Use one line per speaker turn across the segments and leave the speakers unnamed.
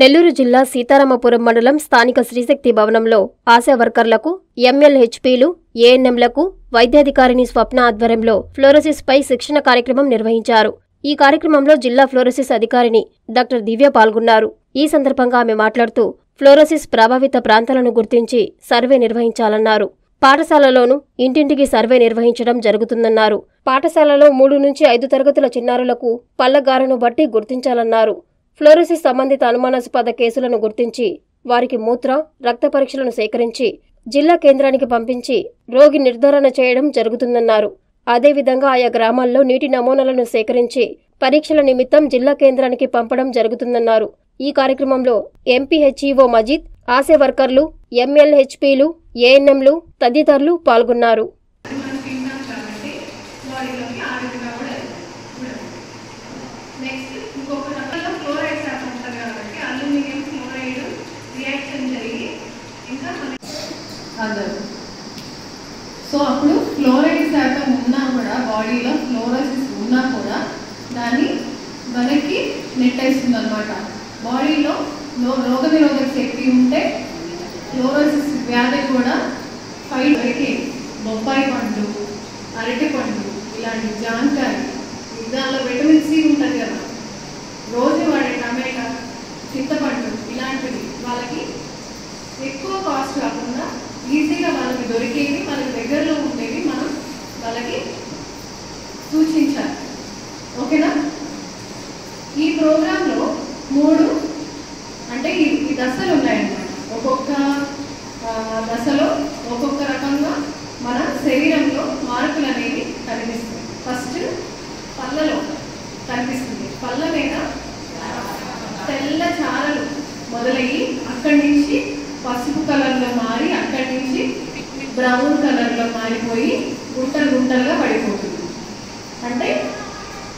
నెల్లూరు జిల్లా సీతారామపురం మండలం స్థానిక శ్రీశక్తి భవనంలో ఆశా వర్కర్లకు ఎంఎల్హెచ్పీలు ఏఎన్ఎంలకు వైద్యాధికారిని స్వప్న ఆధ్వర్యంలో ఫ్లోరోసిస్ పై శిక్షణ కార్యక్రమం నిర్వహించారు. ఈ కార్యక్రమంలో జిల్లా ఫ్లోరోసిస్ అధికారిని డాక్టర్ దివ్య పాల్గొన్నారు. ఈ సందర్భంగా ఆమె మాట్లాడుతూ ఫ్లోరోసిస్ ప్రభావిత ప్రాంతాలను గుర్తించి సర్వే నిర్వహించాలన్నారు. పాఠశాలలోనూ ఇంటింటికి సర్వే నిర్వహించడం జరుగుతుందన్నారు. పాఠశాలలో మూడు నుంచి ఐదు తరగతుల చిన్నారులకు పల్లగారను బట్టి గుర్తించాలన్నారు. ఫ్లోరోసిస్ సంబంధిత అనుమానాస్పద కేసులను గుర్తించి వారికి మూత్ర రక్త పరీక్షలను సేకరించి జిల్లా కేంద్రానికి పంపించి రోగి నిర్ధారణ చేయడం జరుగుతుందన్నారు. అదేవిధంగా ఆయా గ్రామాల్లో నీటి నమూనాలను సేకరించి పరీక్షల నిమిత్తం జిల్లా కేంద్రానికి పంపడం జరుగుతుందన్నారు. ఈ కార్యక్రమంలో ఎంపీహెచ్ఈఓ మజీద్ ఆశా వర్కర్లు ఎంఎల్హెచ్పీలు ఏఎన్ఎంలు తదితరులు పాల్గొన్నారు.
నెక్స్ట్ ఇంకొక రకంలో ఫ్లోరైడ్ శాతం ఉంటుంది కాబట్టి అల్యూమినియం ఫ్లోరైడ్ రియాక్షన్ జరిగి ఇంకా మన అదర్ సో అప్పుడు ఫ్లోరైడ్ శాతం ఉన్నా కూడా బాడీలో ఫ్లోరోసిస్ ఉన్నా కూడా దాన్ని వెనక్కి నెట్టేస్తుంది అనమాట బాడీలో రోగ నిరోధక శక్తి ఉంటే ఫ్లోరోసిస్ వ్యాధి కూడా ఫైట్ వరకే. బొప్పాయి పండు అరటి పండు ఇలాంటి జాంకాయ దానిలో విటమిన్ సి ఉంటుంది కదా. రోజు వాడే టమాటా చింతపండు ఇలాంటివి వాళ్ళకి ఎక్కువ కాస్ట్ కాకుండా ఈజీగా వాళ్ళకి దొరికేవి వాళ్ళకి దగ్గరలో ఉండేవి మనం వాళ్ళకి సూచించాలి. ఓకేనా? ఈ ప్రోగ్రాంలో మూడు అంటే ఈ ఈ దశలు ఉన్నాయన్నమాట. ఒక్కొక్క దశలో ఒక్కొక్క రకంగా మన శరీరంలో మార్పులు అనేవి కనిపిస్తుంది ఫస్ట్ పళ్ళలో కనిపిస్తుంది. పళ్ళ మీద తెల్ల చారలు మొదలయ్యి అక్కడి నుంచి పసుపు కలర్లో మారి అక్కడి నుంచి బ్రౌన్ కలర్లో మారిపోయి గుంటలు గుంటలుగా పడిపోతుంది. అంటే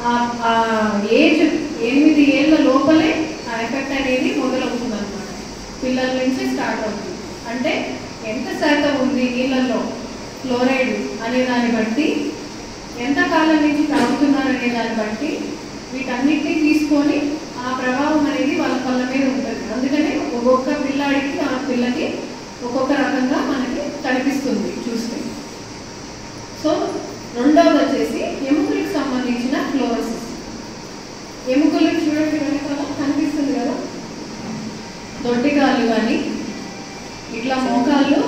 ఆ- ఏజ్ ఎనిమిది ఏళ్ళ లోపలే ఆ ఎఫెక్ట్ అనేది మొదలవుతుంది అనమాట పిల్లల నుంచి స్టార్ట్ అవుతుంది. అంటే ఎంత శాతం ఉంది నీళ్ళల్లో ఫ్లోరైడ్ అనే దాన్ని బట్టి ఎంత కాలం నుంచి తాగుతున్నారు అనే దాన్ని బట్టి వీటన్నిటిని తీసుకొని ఆ ప్రభావం అనేది వాళ్ళ పళ్ళ మీద ఉంటుంది. అందుకనే ఒక్కొక్క పిల్లాడికి ఆ పిల్లకి ఒక్కొక్క రకంగా మనకి కనిపిస్తుంది చూస్తే సో రెండవది వచ్చేసి ఎముకలకు సంబంధించిన ఫ్లోరోసిస్. ఎముకలు చూడండి వెనకాల కనిపిస్తుంది కదా? దొడ్డికాళ్ళు కానీ ఇట్లా మోకాళ్ళు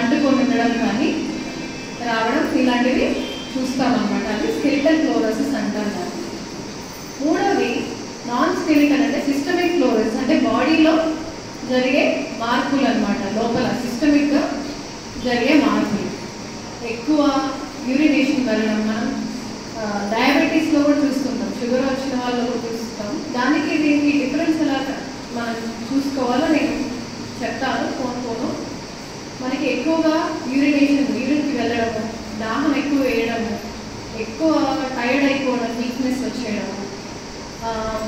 అంటుకొని ఉండడం కానీ రావడం ఇలాంటివి చూస్తామన్నమాట. అది స్కెలిటల్ ఫ్లోరోసిస్ అంటారు మూడవది నాన్ స్కెలిటల్ అంటే సిస్టమిక్ ఫ్లోరోసిస్. అంటే బాడీలో జరిగే మార్పులు అన్నమాట. లోపల సిస్టమిక్గా జరిగే మార్పులు యూరినేషన్ మనం డయాబెటీస్లో కూడా చూస్తుంటాం. షుగర్ వచ్చిన వాళ్ళు కూడా చూస్తాం దానికి దీనికి డిఫరెన్స్ ఎలా మనం చూసుకోవాలో నేను చెప్తాను. ఫోన్ ఫోను మనకి ఎక్కువగా యూరినేషన్ యూరిన్కి వెళ్ళడం దాహం ఎక్కువ వేయడం ఎక్కువ టైర్డ్ అయిపోవడం వీక్నెస్ వచ్చేయడం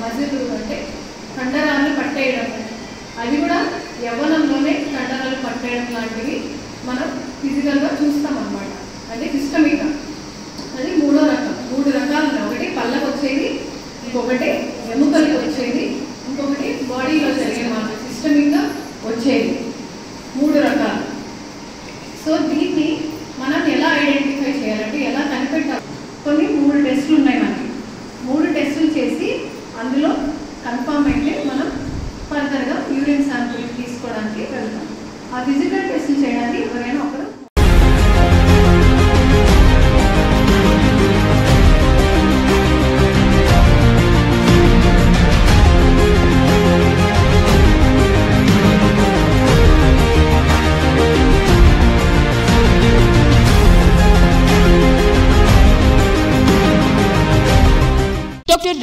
మజిల్ అంటే కండరాలు పట్టేయడం అది కూడా యవ్వనం కండరాలు పట్టేయడం లాంటివి మనం ఫిజికల్గా చూస్తాం అన్నమాట అంటే సిస్టమిక్గా అది మూడో రకం మూడు రకాలు ఉన్నాయి. ఒకటి పళ్ళకు వచ్చేది ఇంకొకటి ఎముకలకు వచ్చేది ఇంకొకటి బాడీలో జరిగే మార్పు సిస్టమిక్గా వచ్చేది మూడు రకాలు. సో దీన్ని మనం ఎలా ఐడెంటిఫై చేయాలంటే ఎలా కనిపెట్టాలి? కొన్ని మూడు టెస్టులు ఉన్నాయి మనకి. మూడు టెస్టులు చేసి అందులో కన్ఫామ్ అయితే మనం ఫర్దర్గా యూరిన్ శాంపుల్ తీసుకోవడానికి వెళ్తాం. ఆ ఫిజికల్ టెస్టులు చేయడానికి ఎవరైనా ఒకరు